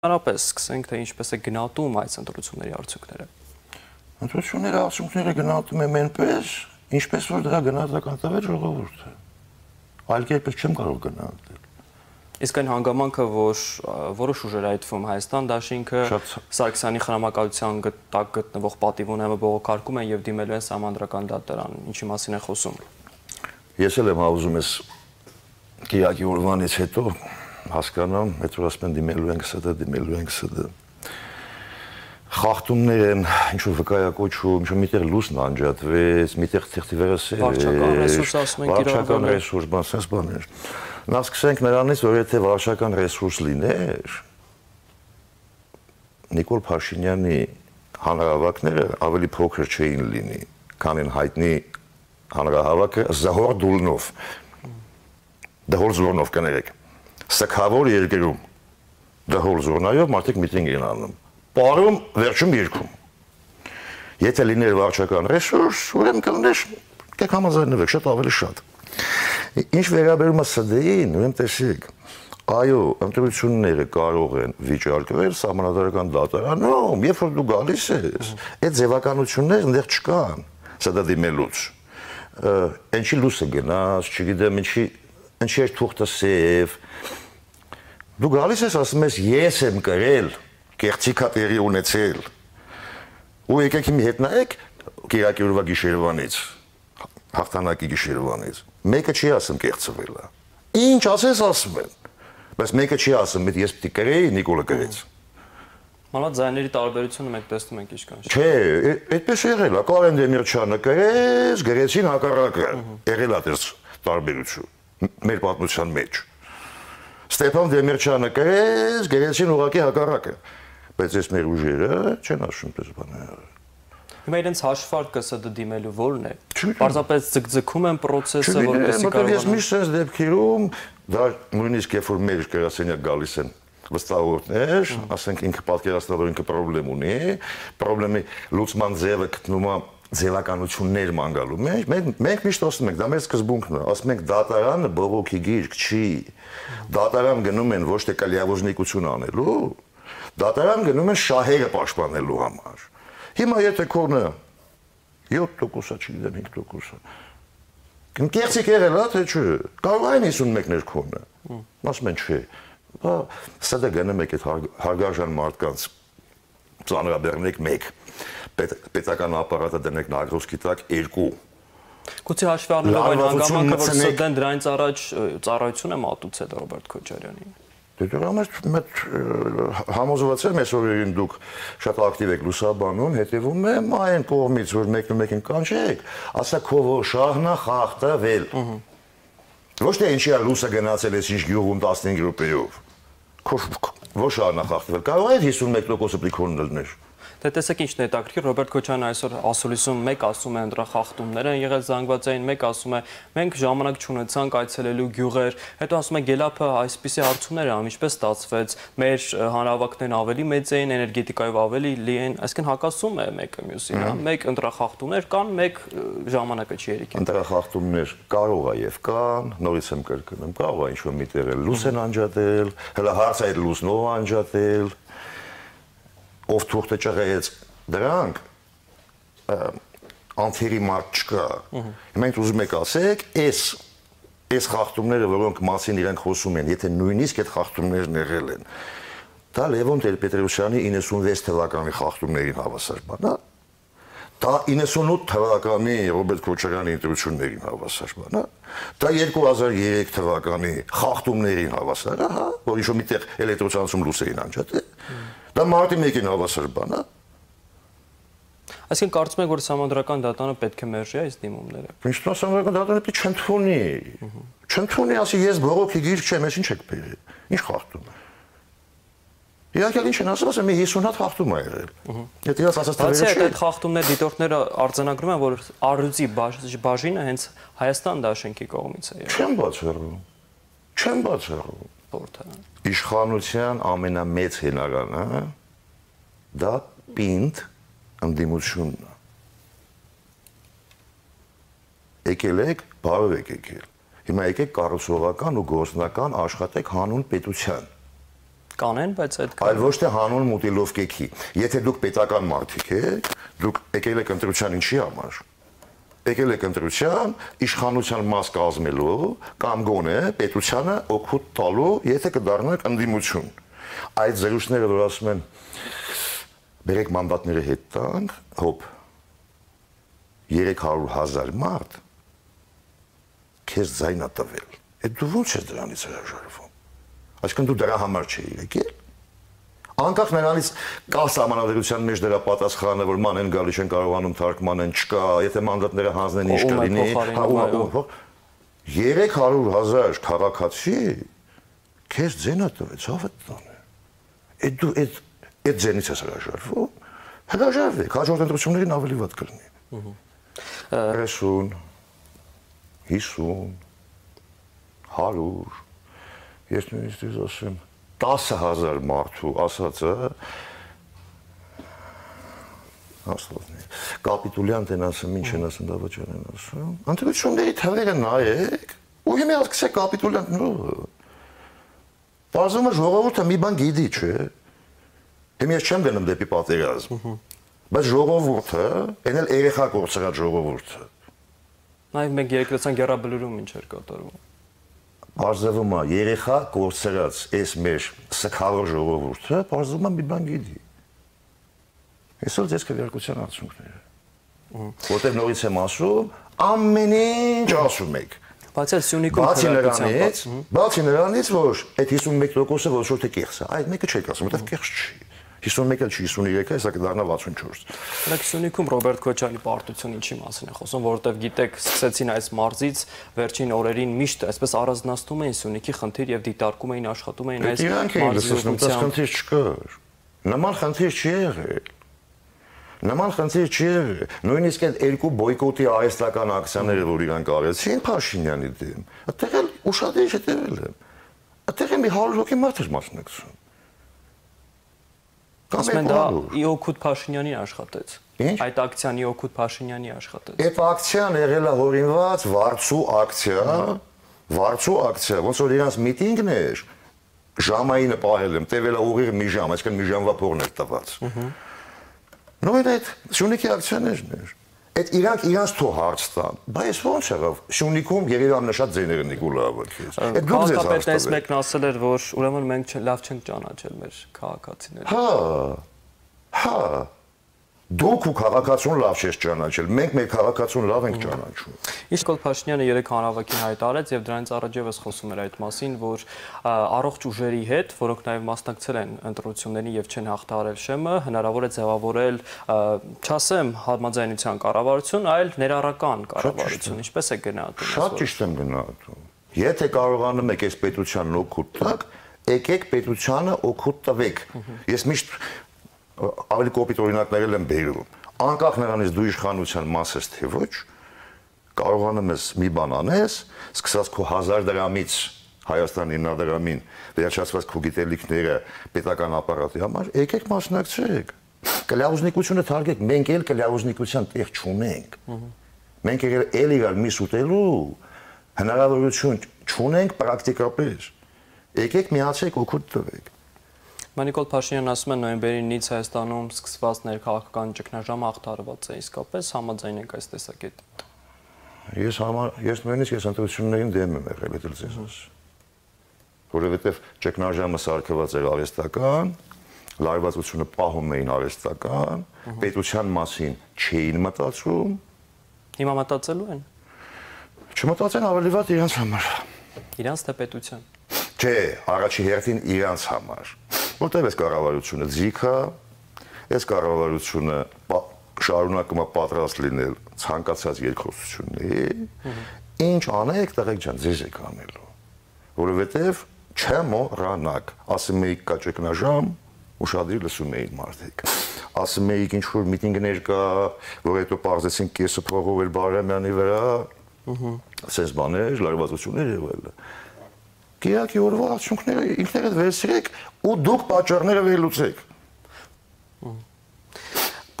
Հարաբես սկսենք թե ինչպես է գնահատում այս ընտրությունների արդյունքները։ Ընտրությունների արդյունքները գնահատում եմ այնպես, ինչպես որ դրա գնահատական տվել ժողովուրդը։ Այլ կերպ չեմ կարող գնահատել։ Իսկ այն հանգամանքը, որ որոշ ուժեր այդվում Հայաստան դաշինքը Սարգսյանի խրամակալության տակ գտնվող պատիվունը բողոքարկում են եւ դիմելու են համանդրական դատարան, ինչի մասին է խոսում։ Ես էլ եմ հավուզում ես Կիակի օրվանից հետո հասկանամ, այդ որ ասում են դիմելու ենք ՍԴ, դիմելու ենք ՍԴ։ Խախտումներ են, ինչ որ վկայակոչում, ինչ որ միտեղ լուսն անջատվեց, միտեղ թղթի վերսեր։ Վարչական ռեսուրս ասում են կիրառվել։ Վարչական ռեսուրս, բան, sense բաներ։ Նա սկսենք նրանից, որ եթե վարչական ռեսուրս լիներ, Նիկոլ Փաշինյանի հանրահավաքները ավելի փոքր չէին լինի, քան են հայտնի հանրահավաքը Զահոր Դուլնով։ Դահոր Զորնով կներեք սքավոր երկրում դհոլ զորնայով մարդիկ միտինգ են անում։ Պարում վերջում երկում։ Եթե լիներ վարչական ռեսուրս, ուրեմն կլներ կեք համաձայնվեք շատ ավելի շատ։ Ինչ վերաբերում է ՍԴ-ին, ուրեմն տեսեք, այո, ընտրությունները կարող են վիճարկվել համանդրական դատարանում, երբ որ դու գալիս ես, այդ ձևականությունները այնտեղ չկան ՍԴ դիմելուց։ Ինչի լույսը գնաց, չգիտեմ, ինչի ինչի էր թուղթը սև, Դու գալիս ես ասում ես ես եմ գրել, կեղծիքա տեղի ունեցել։ Ու եկեք իմ հետ նայեք Կիրակի օրվա գիշերվանից, հաղթանակի գիշերվանից։ Մեկը չի ասում կեղծվել է։ Ինչ ասես ասում են։ Բայց մեկը չի ասում, մեկ ես պիտի գրեի Նիկոլը գրեց։ Մանավանդ ձայների տարբերությունը մենք տեսնում ենք ինչքան չի։ Չէ, այդպես եղել է։ Կարեն Դեմիրճյանը գրեց, գրեցին հակառակը։ Եղել է դες տարբերություն մեր պատմության մեջ։ Ստեփան Դեմիրճյանը կես, գերեցին ուղակի հակառակը։ Բայց այս մեր ուժերը չեն ասում պես բաներ։ Հիմա իրենց հաշվարկը ՍԴ դիմելու ո՞րն է։ Պարզապես ձգձգում են process-ը, որպեսզի կարողանան։ Ես միշտ այս դեպքերում դա նույնիսկ երբ որ մեր գրասենյակ գալիս են վստահողներ, ասենք ինքը պատկերացնելով ինքը խնդրեմ ունի, խնդրեմի լուծման ձևը գտնում է ձևականություններ ման գալու մեջ մենք մենք միշտ ասում ենք դա մեր սկզբունքն է ասում ենք դատարանը բողոքի գիրք չի դատարան գնում են ոչ թե կալիավորնիկություն անելու դատարան գնում են շահերը պաշտպանելու համար հիմա եթե քոնը 7%-ը չգիտեմ 5%-ը Կերծիկ եղել է թե չէ կարող այն 51-ներ քոնը ասում են չէ բա սա դա գնում եք այդ հարգարժան մարդկանց ծանրաբեռնեք 1 պետ, պետական ապարատը դնեք նագրոսքի տակ 2 Գուցե հաշվի առնելով այն հանգամանքը, որ ՍԴ-ն դրանից առաջ ծառայություն է մատուցել Ռոբերտ Քոչարյանին։ Դե դրա մեջ համոզված եմ այսօրին դուք շատ ակտիվ եք լուսաբանում, հետևում եմ այն կողմից, որ մեկն ու մեկին կանչեք, ասա քո շահնա խախտվել։ Ոչ թե ինչի է լուսը գնացել է ինչ գյուղում 15 րոպեով։ Քո ոչ շահնա խախտվել։ Կարող է 51%-ը պլիկոն լինել։ Դե տեսեք ինչն է հետաքրքիր Ռոբերտ Քոչյանը այսօր ասուլիսում մեկ ասում է ընդրախախտումներ են եղել զանգվածային, մեկ ասում է մենք ժամանակ չունեցանք այցելելու գյուղեր, հետո ասում է Գելափը այսպիսի հարցումներ անում, ինչպես ստացվեց, մեր հանրավակներն ավելի մեծ էին, էներգետիկայով ավելի լի են, այսինքն հակասում է մեկը մյուսին, հա, մեկ ընդրախախտումներ կան, մեկ ժամանակը չի երիկին։ Ընդրախախտումներ կարող է եւ կան, նորից եմ կրկնում, կարող է ինչ-որ միտեղ լույս են անջատել, հələ հարցը այդ լույսնով անջատել, ով թուղթը ճղեց դրանք անթերի մարդ չկա։ Հիմա ինձ ուզում եք ասեք, այս այս խախտումները, որոնք մասին իրենք խոսում են, եթե նույնիսկ այդ խախտումներն եղել են, դա Լևոն Տեր-Պետրոսյանի 96 թվականի խախտումներին հավասար բան է։ Դա 98 թվականի Ռոբերտ Քոչարյանի ընտրություններին հավասար բան է։ Դա 2003 թվականի խախտումներին հավասար է, հա, որ ինչ-որ միտեղ էլեկտրոցանցում լույս էին անջատել։ Դա մարտի 1-ին հավասար բան է։ Այսինքն կարծում եք, որ համանդրական դատանը պետք է մերժի այս դիմումները։ Ինչ համանդրական դատանը պետք չընդունի։ Չընդունի, ասի ես բողոքի գիրք չեմ, ես ինչ եք բերի։ Ինչ խախտում է։ Իհարկե ինչ են ասում, ասում մի 50 հատ խախտում է եղել։ Եթե ես ասած տվել չի։ Այդ խախտումներ դիտորդները արձանագրում են, որ առյուծի բաժինը հենց Հայաստան դաշնքի կողմից է եղել։ Չեմ բացառում։ Չեմ բացառում սպորտը։ Իշխանության ամենամեծ հենարանը հա, դա պինդ ընդդիմությունն է։ Եկել եք, բարով եք եկել։ Հիմա եկեք կառուցողական ու գործնական աշխատեք հանուն պետության։ կանեն, բայց այդ այլ ոչ թե հանուն մուտիլով կեքի։ Եթե դուք պետական մարդիկ եք, դուք եկել եք ընտրության ինչի համար եկել եք ընտրության իշխանության մաս կազմելու կամ գոնե պետությանը օգուտ տալու, եթե կդառնաք ընդդիմություն։ Այդ զրույցները որ ասում են բերեք մանդատները հետ տանք, հոп 300.000 մարդ քեզ զայնա տվել։ Այդ դու ո՞նց ես դրանից հրաժարվում։ Այսինքն դու դրա համար չէի եկել անկախ նրանից կա համանadrության մեջ դրա պատասխանը որ ման են գալիս են կարողանում թարգմանեն չկա եթե մանդատները հանձնեն ինչ կլինի հա ու 300.000 քաղաքացի քեզ ձենա տվեց հավատանը այդ դու այդ այդ ձենից ես հրաժարվում հրաժարվեք հաջորդ ընտրություններին ավելի վատ կլինի 30 50 100 ես նույնիսկ ասեմ 10000 մարդու ասածը Աստվածնի։ Կապիտուլյան դեն ասում, ինչ են ասում դավաճան են ասում։ Ընտրությունների թվերը նայեք, ու հիմա ասկսե կապիտուլյան նո։ Բազումը ժողովուրդը մի բան գիտի, չէ։ Հիմա ես չեմ գնում դեպի պատերազմ։ Բայց ժողովուրդը, այն էլ երեխա կորցրած ժողովուրդը։ Նայ մենք երկրացան գերաբլուրում ինչ էր կատարվում բարձրվում է երեխա կորցրած այս մեր սքավոր ժողովուրդը, բարձրվում է մի բան գիտի։ Այսօր ձեզ քվեարկության արդյունքները։ Որտեղ նորից եմ ասում, ամեն ինչ ասում եք։ Բայց էլ Սյունիքում բացի նրանից, բացի նրանից, որ այդ 51%-ը ոչ թե կեղծ է, այդ մեկը չեք ասում, որտեղ կեղծ չի։ 51-ը չի 53-ը, հեսա կդառնա 64։ Հələ Սյունիքում Ռոբերտ Քոչարյանի պարտությունը ինչի մասին է խոսում, որովհետև գիտեք, սկսեցին այս մարզից վերջին օրերին միշտ այսպես առանձնացնում էին Սյունիքի խնդիր եւ դիտարկում էին աշխատում էին այս մարզի խնդիր չկար։ Նման խնդիր չի եղել։ Նման խնդիր չի եղել։ Նույնիսկ այդ երկու բոյկոտի արհեստական ակցիաները, որ իրանք արեցին Փաշինյանի դեմ, այդտեղ էլ ուշադիր հետևել եմ։ Այդտեղ մի 100 հոգի մարդ էր մասնակցում։ Ասում են դա Իոքուտ Փաշինյանի աշխատեց։ Ինչ։ Այդ ակցիան Իոքուտ Փաշինյանի աշխատեց։ Այդ ակցիան եղել է հորինված վարձու ակցիա, վարձու ակցիա, ոնց որ իրանց միտինգն էր, ժամայինը պահել եմ, տևել է ուղիղ մի ժամ, այսինքն մի ժամվա փողն էր տված։ Նույն այդ Շունիկի ակցիաներն էր։ Այդ իրանք իրանց թո հարց տան։ Բայց ո՞նց եղավ։ Շունիկում Երևան նշած ձեները Նիկոլա Ավակես։ Այդ դուք ձեզ հարց տալու։ Այս մեկն ասել էր, որ ուրեմն մենք լավ չենք ճանաչել մեր քաղաքացիները։ Հա։ Հա Դուք ու քաղաքացուն լավ չես ճանաչել։ Մենք մեր քաղաքացուն լավ ենք ճանաչում։ Իսկ Փաշինյանը երեք հանրավակին հայտարարեց եւ դրանից առաջ եւս խոսում էր այդ մասին, որ առողջ ուժերի հետ, որոնք նաեւ մասնակցել են ընտրություններին եւ չեն հաղթահարել ՇՄ, հնարավոր է ձևավորել, չասեմ, համաձայնության կառավարություն, այլ ներառական կառավարություն։ Ինչպես է գնահատում։ Շատ ճիշտ եմ գնահատում։ Եթե կարողանում եք այս պետությանն օգուտ տալ, եկեք պետությանը օգուտ տվեք։ Ես միշտ ավելի կոպիտ օրինակներ եմ բերում։ Անկախ նրանից դու իշխանության մաս ես թե ոչ, կարողանում ես մի բան անես, սկսած քո 1000 դրամից Հայաստանի 9 դրամին վերջացված քո գիտելիքները պետական ապարատի համար, եկեք մասնակցեք։ Կլաուզնիկությունը թարգեք, մենք էլ կլաուզնիկության տեղ չունենք։ Մենք էլ իրար մի սուտելու հնարավորություն չունենք պրակտիկապես։ Եկեք միացեք օգուտ տվեք։ Մանիկոլ Փաշինյանն ասում է նոյեմբերի 9 Հայաստանում սկսված ներքաղաքական ճգնաժամը ախտարված է, իսկապես համաձայն ենք այս տեսակետին։ Ես համար ես նույնիսկ ես ընտրություններին դեմ եմ եղել, ձեզ ասում։ Որովհետև ճգնաժամը սարքված էր արհեստական, լարվածությունը պահում էին արհեստական, պետության մասին չէին մտածում։ Հիմա մտածելու են։ Չմտածեն ավելի վատ իրանց համար։ Իրանց թե պետության։ Չէ, առաջի հերթին իրանց համար որտեղ էս կառավարությունը ձիգա, այս կառավարությունը շարունակում է պատրաստ լինել ցանկացած երկխոսությունների, ինչ անեք, տղեկ ջան, ձեզ եք անելու։ Որովհետև չմոռանաք, ասում էիք կա ճգնաժամ, ուշադրի լսում էին մարդիկ։ Ասում էիք ինչ որ միտինգներ կա, որ հետո parzեցին կեսը փողովել Բարամյանի վրա, ըհը, ասես բաներ, լարվածություններ եւ այլն Կիրակի օրվա արդյունքները ինքներդ վերցրեք ու դուք պատճառները վերլուծեք։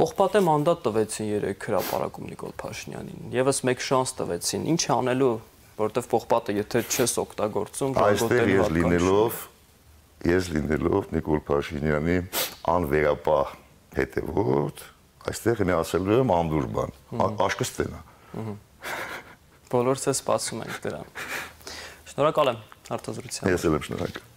Պողպատե մանդատ տվեցին երեք հրապարակում Նիկոլ Փաշինյանին։ Եվս մեկ շանս տվեցին։ Ինչ անելու, որովհետև Պողպատը եթե չես օգտագործում, այստեղ ես լինելով ես լինելով Նիկոլ Փաշինյանի անվերապահ հետևորդ, այստեղ ինձ ասելու եմ անդուր բան, աշկը ստենա։ Բոլորս է սպասում ենք դրան։ Շնորհակալ եմ հարցազրույցյան։ Ես էլ եմ շնորհակալ։